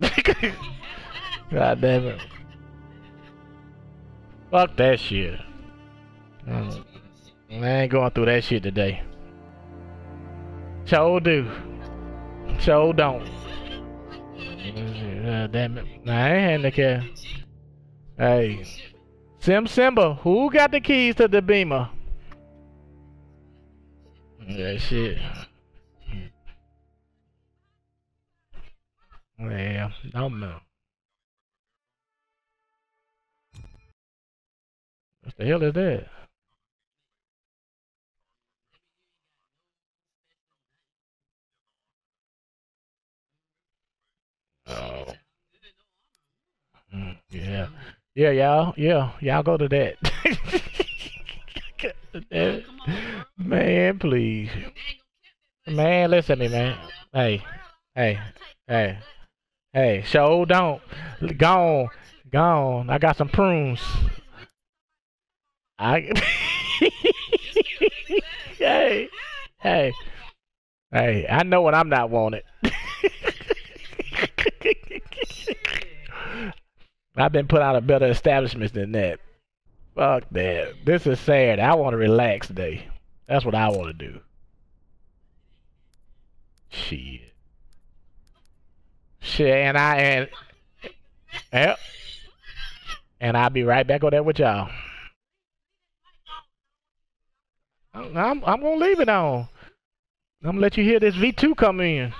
God damn it. Fuck that shit. Mm. I ain't going through that shit today. Sure do. Sure don't. Uh, damn it. I ain't handicap. Hey. Sim Simba, who got the keys to the beamer? Yeah, shit. Yeah, I don't know. What the hell is that? Oh. Mm, yeah. Yeah, y'all. Yeah, y'all go to that. man, please. Man, listen to me, man. Hey, hey, hey, hey. Show don't. Gone, gone. I got some prunes. I. hey, hey, hey. I know when I'm not wanted. I've been put out of better establishments than that. Fuck that. This is sad. I want to relax today. That's what I want to do. Shit. Shit, and I and yep. And I'll be right back on that with y'all. I'm I'm gonna leave it on. I'm gonna let you hear this V2 come in.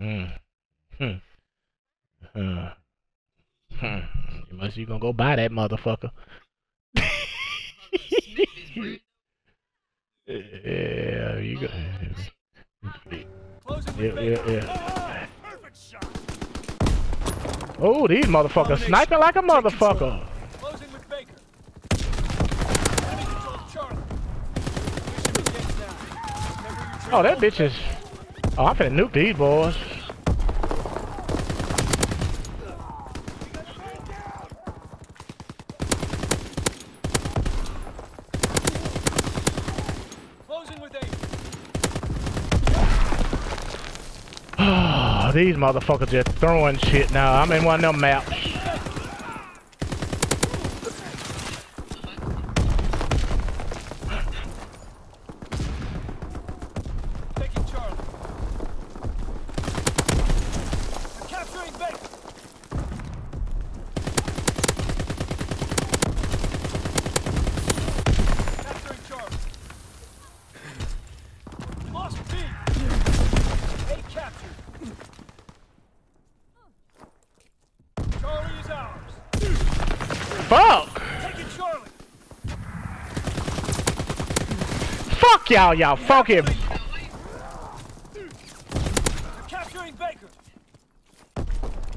Mm. Hmm. Uh. Hmm. Unless you gonna go buy that motherfucker. yeah, you go. Yeah, yeah, yeah. Oh, these motherfuckers sniping like a motherfucker. Oh, that bitch is. Oh, I'm finna nuke these boys. Oh, these motherfuckers just throwing shit now. I'm in one of them maps. Fuck y'all, y'all fucking. Capturing Baker.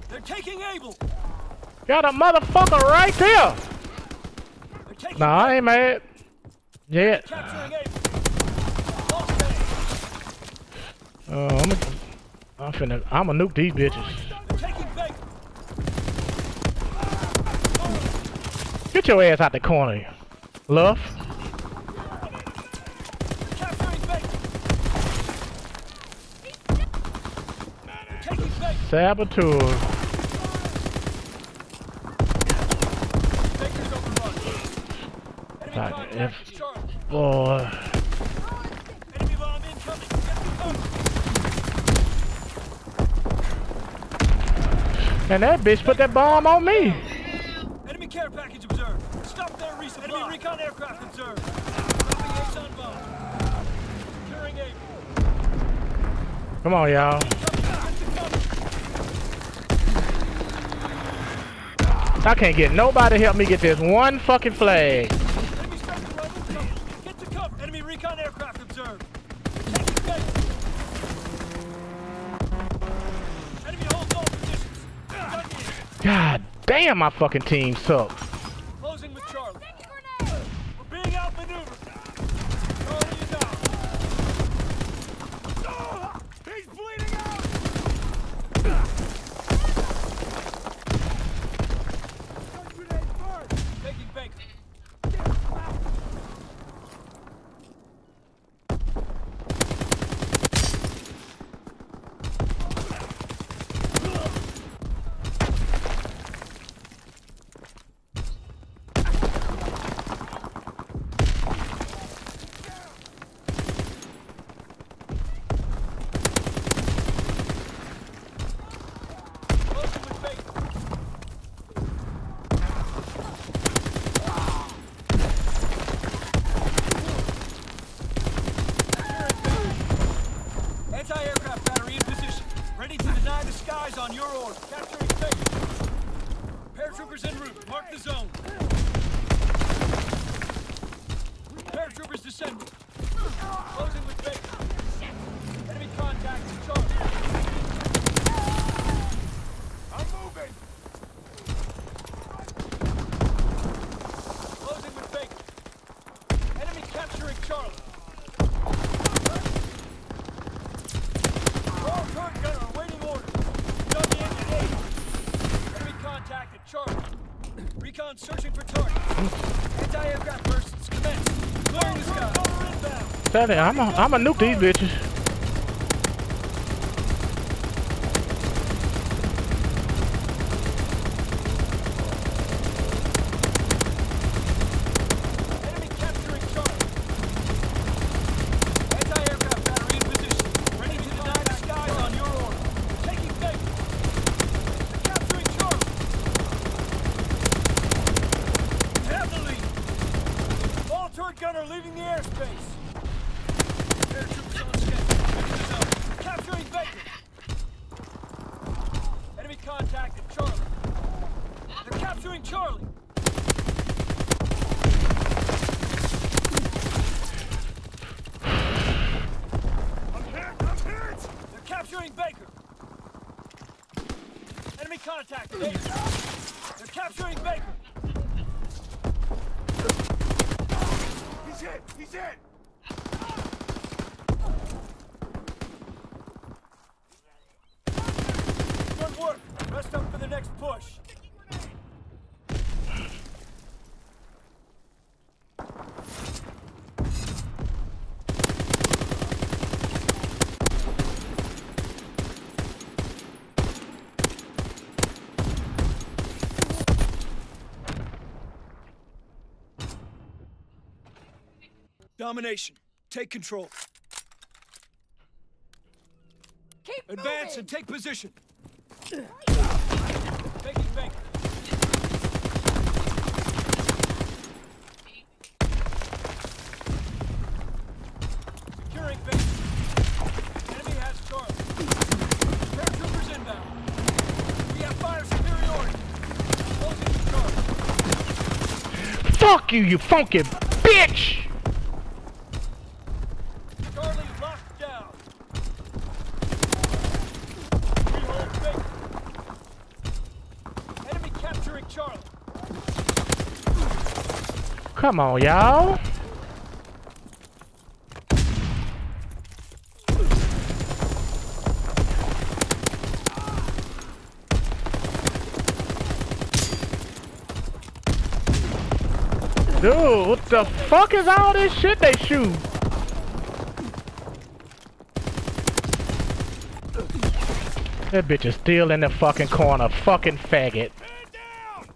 They're taking Able. Got a motherfucker right there. Nah, I ain't mad. Yeah. capturing Able. Lost A. Uh, I'm, a, I'm finna. I'm gonna nuke these bitches. They're taking Baker. Get your ass out the corner, Luff. Capturing Baker. They're taking Baker. Saboteur. Baker's overrun. Enemy God, contact if- Boy. Enemy bomb incoming. Get to cover. And that bitch put that bomb on me. Enemy care package observed. Stop their resupply. Enemy recon aircraft observed. Dropping Ason bomb. Securing Able. Come on, y'all. I can't get nobody to help me get this one fucking flag. Get to. Enemy recon aircraft observed. God damn, my fucking team sucks. Guys on your order, capturing station. Paratroopers en route, mark the zone. Paratroopers descending. Closing with base. Enemy contact, charge. Tell I'm a, I'm a nuke these bitches. Enemy capturing Charlie. Anti-aircraft battery in position. Ready to deny the skies on your order. Taking Baker. They're capturing Charlie. Have the lead. All turret gunner leaving the airspace. Paratroopers on schedule. Ready to zone. Capturing Baker. Enemy contact at Charlie. They're capturing Charlie. I'm hit! I'm hit! They're capturing Baker! Enemy contact! Baker. They're capturing Baker! He's hit! He's hit! Domination. Take control. Keep Advance moving. and take position. Taking Baker. Securing Baker. Enemy has Charlie. Paratroopers inbound. We have fire superiority. Closing the Fuck you, you funky bitch! Charlie locked down. We hold Baker. Enemy capturing Charlie. Come on, y'all. Dude, what the fuck is all this shit they shoot? That bitch is still in the fucking corner, fucking faggot. Man down!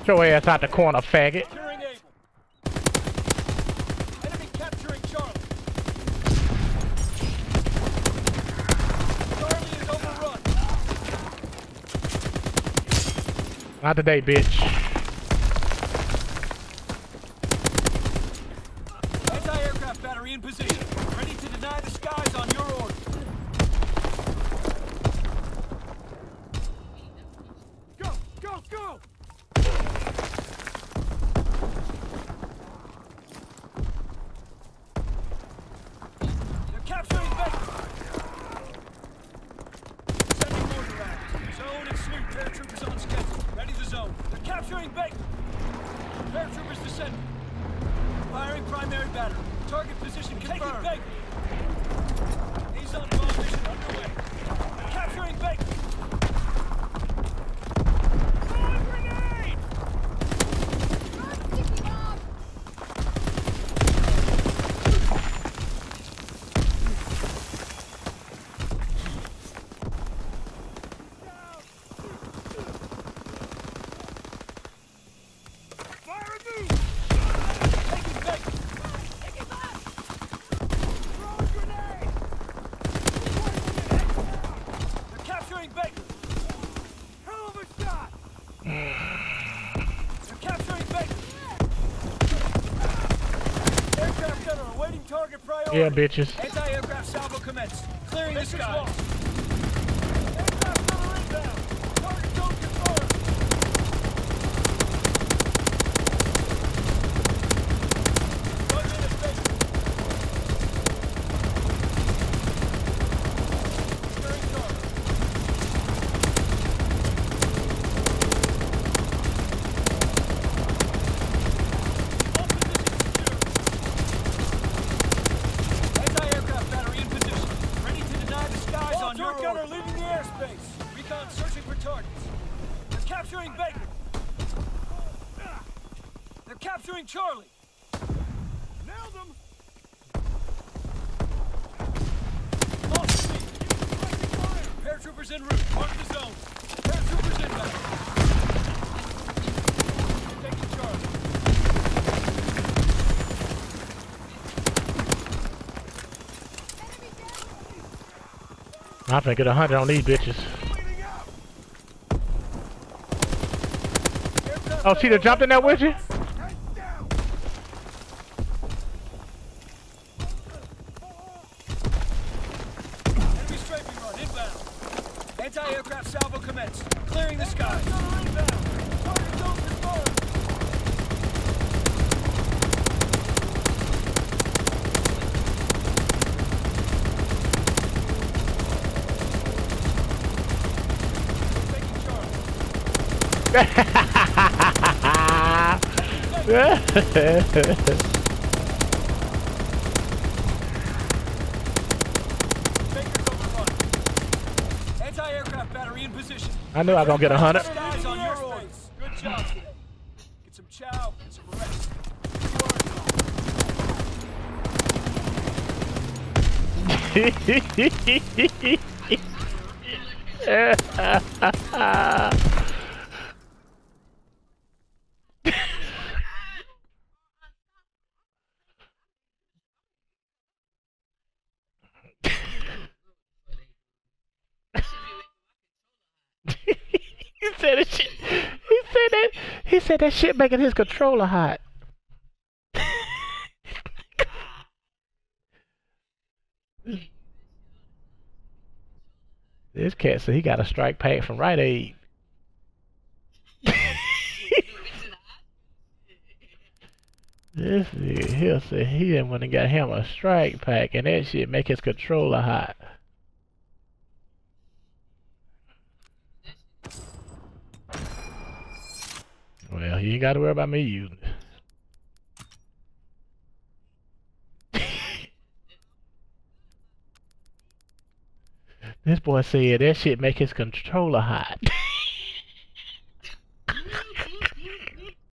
Get your ass out the corner, faggot. Securing Able. Enemy capturing Charlie. Charlie is overrun. Not today, bitch. Anti-aircraft battery in position. Ready to deny the skies on your order. Go, go, go! They're capturing Baker. Sending mortar rounds. Zone and salute paratroopers on schedule. Ready to zone. They're capturing Baker. Paratroopers descending. Firing primary battery. Target position confirmed. Taking Baker. He's on bomb mission underway. Capturing Baker. Throwing grenade! Fire and move! Taking Baker. Throwing grenade! They're capturing Baker. Hell of a shot! They're capturing Baker. Aircraft gunner awaiting target priority. Yeah, bitches. Anti-aircraft salvo commenced. Clearing the sky. Air gunner leaving the airspace. Recon searching for targets. They're capturing Baker. They're capturing Charlie. Nailed lead. Paratroopers en route. Mark the zone. Paratroopers inbound. Taking Charlie. I'm finna get a hundred on these bitches. Oh, she done jumped in there with you? Enemy strafing run inbound. Anti-aircraft salvo commenced. Clearing the skies. Target zone confirmed. Taking Charlie. Baker's overrun. Anti-aircraft battery in position. I knew I was gonna get a hundred. Skies on your face. Good job today. Get some chow and some rest. he said that shit. He said that. He said that shit making his controller hot. this cat said he got a strike pack from Rite Aid. this here said he didn't want to get him a strike pack and that shit make his controller hot. Well, you ain't got to worry about me using it. this boy said that shit make his controller hot.